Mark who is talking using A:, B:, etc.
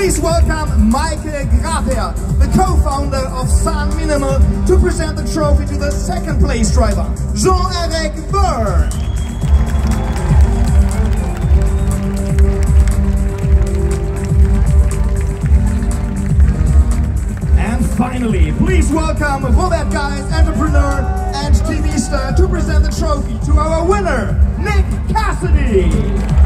A: Please welcome Michael Graper, the co-founder of Sun Minimeal, to present the trophy to the second place driver, Jean-Eric Vergne. And finally, please welcome Robert Geiss, entrepreneur and TV star, to present the trophy to our winner, Nick Cassidy.